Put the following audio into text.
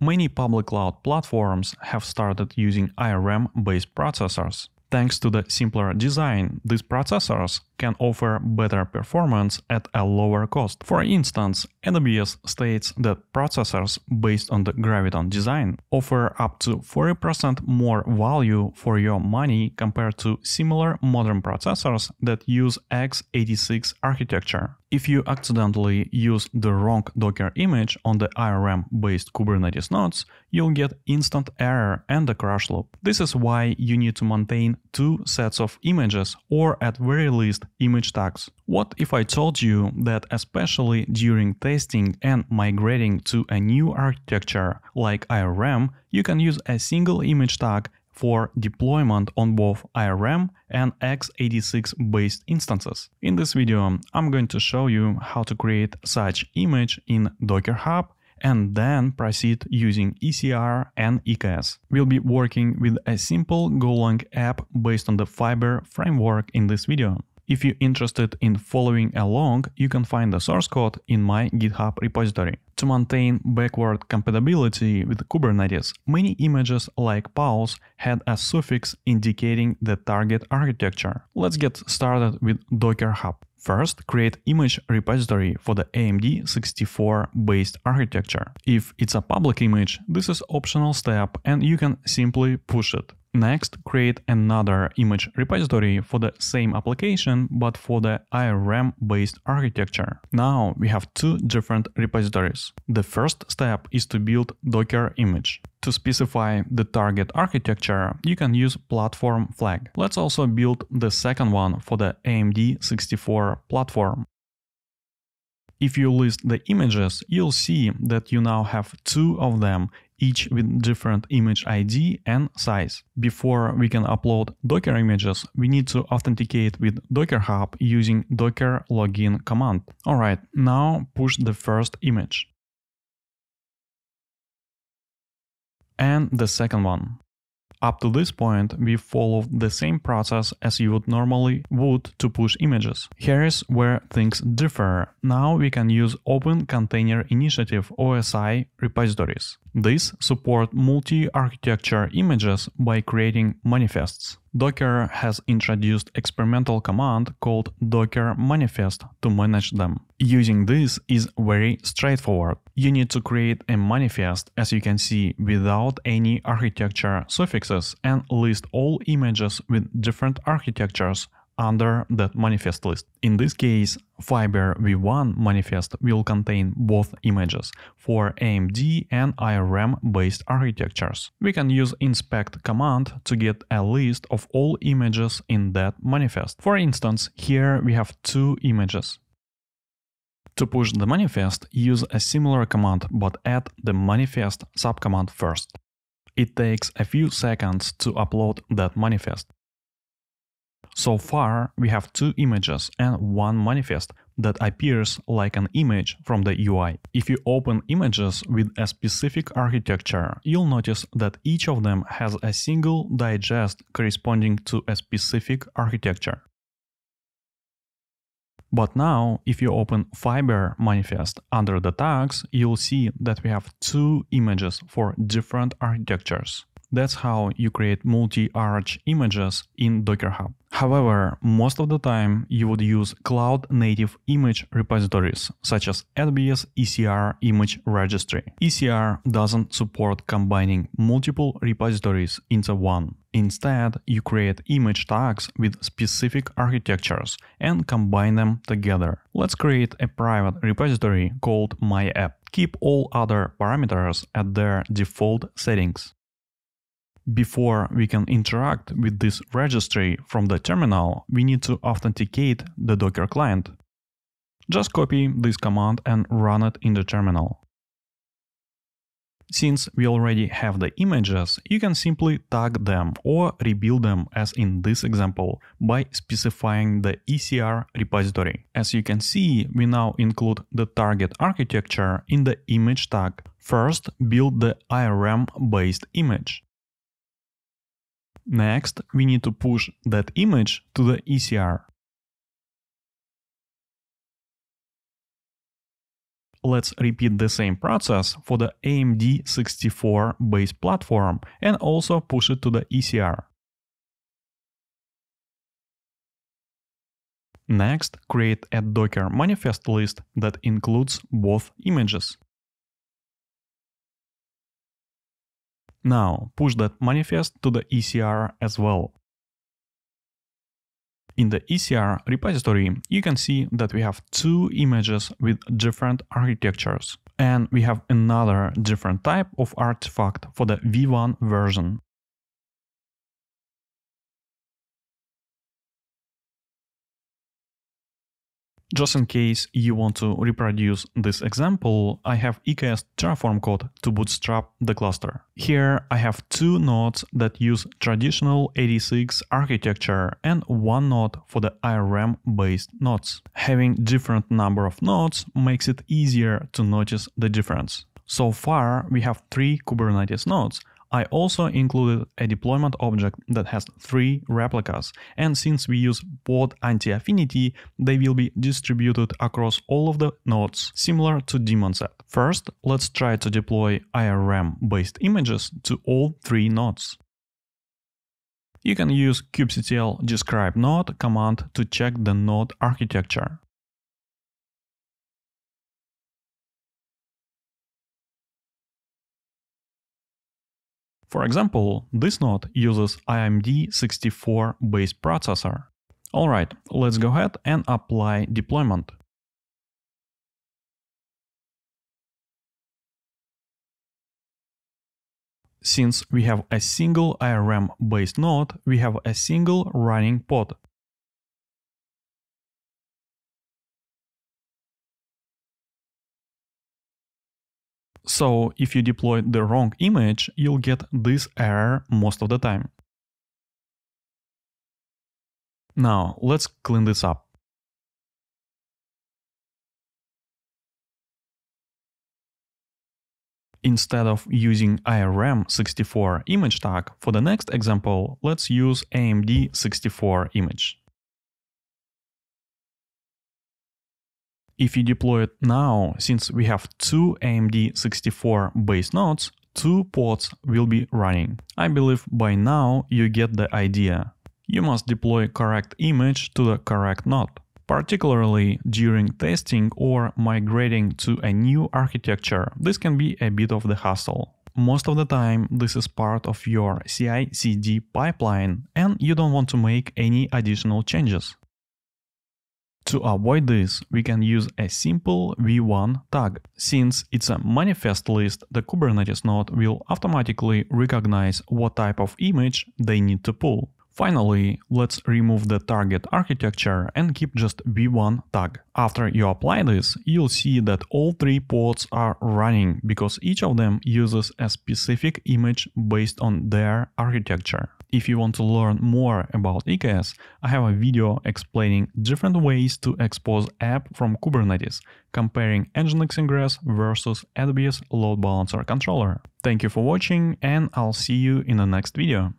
Many public cloud platforms have started using ARM-based processors. Thanks to the simpler design, these processors can offer better performance at a lower cost. For instance, AWS states that processors based on the Graviton design offer up to 40% more value for your money compared to similar modern processors that use x86 architecture. If you accidentally use the wrong Docker image on the ARM-based Kubernetes nodes, you'll get instant error and a crash loop. This is why you need to maintain two sets of images or at very least image tags. What if I told you that especially during testing and migrating to a new architecture like ARM, you can use a single image tag for deployment on both ARM and x86 based instances. In this video, I'm going to show you how to create such image in Docker Hub and then proceed using ECR and EKS. We'll be working with a simple Golang app based on the Fiber framework in this video. If you're interested in following along, you can find the source code in my GitHub repository. To maintain backward compatibility with Kubernetes, many images like pause had a suffix indicating the target architecture. Let's get started with Docker Hub. First, create image repository for the AMD 64 based architecture. If it's a public image, this is optional step and you can simply push it. Next, create another image repository for the same application but for the ARM-based architecture. Now we have two different repositories. The first step is to build Docker image. To specify the target architecture, you can use platform flag. Let's also build the second one for the AMD 64 platform. If you list the images, you'll see that you now have two of them each with different image ID and size. Before we can upload Docker images, we need to authenticate with Docker Hub using docker login command. Alright, now push the first image. And the second one. Up to this point, we followed the same process as you would normally would to push images. Here is where things differ. Now we can use Open Container Initiative OCI repositories. These support multi-architecture images by creating manifests. Docker has introduced experimental command called docker manifest to manage them. Using this is very straightforward. You need to create a manifest as you can see without any architecture suffixes and list all images with different architectures under that manifest list. In this case, Fiber v1 manifest will contain both images for AMD and ARM based architectures. We can use inspect command to get a list of all images in that manifest. For instance, here we have two images. To push the manifest, use a similar command but add the manifest subcommand first. It takes a few seconds to upload that manifest. So far, we have two images and one manifest that appears like an image from the UI. If you open images with a specific architecture, you'll notice that each of them has a single digest corresponding to a specific architecture. But now, if you open Fiber manifest under the tags, you'll see that we have two images for different architectures. That's how you create multi-arch images in Docker Hub. However, most of the time you would use cloud native image repositories such as AWS ECR Image Registry. ECR doesn't support combining multiple repositories into one. Instead, you create image tags with specific architectures and combine them together. Let's create a private repository called MyApp. Keep all other parameters at their default settings. Before we can interact with this registry from the terminal, we need to authenticate the Docker client. Just copy this command and run it in the terminal. Since we already have the images, you can simply tag them or rebuild them as in this example by specifying the ECR repository. As you can see, we now include the target architecture in the image tag. First, build the ARM-based image. Next, we need to push that image to the ECR. let's repeat the same process for the AMD 64 base platform and also push it to the ECR. Next, create a Docker manifest list that includes both images. Now, push that manifest to the ECR as well. In the ECR repository, you can see that we have two images with different architectures. And we have another different type of artifact for the V1 version. Just in case you want to reproduce this example, I have EKS Terraform code to bootstrap the cluster. Here I have two nodes that use traditional 86 architecture and one node for the ARM based nodes. Having different number of nodes makes it easier to notice the difference. So far we have three Kubernetes nodes, I also included a deployment object that has three replicas, and since we use pod anti-affinity, they will be distributed across all of the nodes, similar to daemon set. First, let's try to deploy ARM-based images to all three nodes. You can use kubectl describe node command to check the node architecture. For example, this node uses AMD 64 base processor. Alright, let's go ahead and apply deployment. Since we have a single ARM based node, we have a single running pod. So if you deploy the wrong image, you'll get this error most of the time. Now let's clean this up. Instead of using ARM64 image tag, for the next example, let's use AMD64 image. If you deploy it now, since we have two AMD 64 base nodes, two pods will be running. I believe by now you get the idea. You must deploy correct image to the correct node. Particularly during testing or migrating to a new architecture, this can be a bit of the hassle. Most of the time, this is part of your CI-CD pipeline and you don't want to make any additional changes. To avoid this, we can use a simple v1 tag. Since it's a manifest list, the Kubernetes node will automatically recognize what type of image they need to pull. Finally, let's remove the target architecture and keep just v1 tag. After you apply this, you'll see that all three pods are running because each of them uses a specific image based on their architecture. If you want to learn more about EKS, I have a video explaining different ways to expose app from Kubernetes, comparing Nginx Ingress versus AWS Load Balancer controller. Thank you for watching and I'll see you in the next video.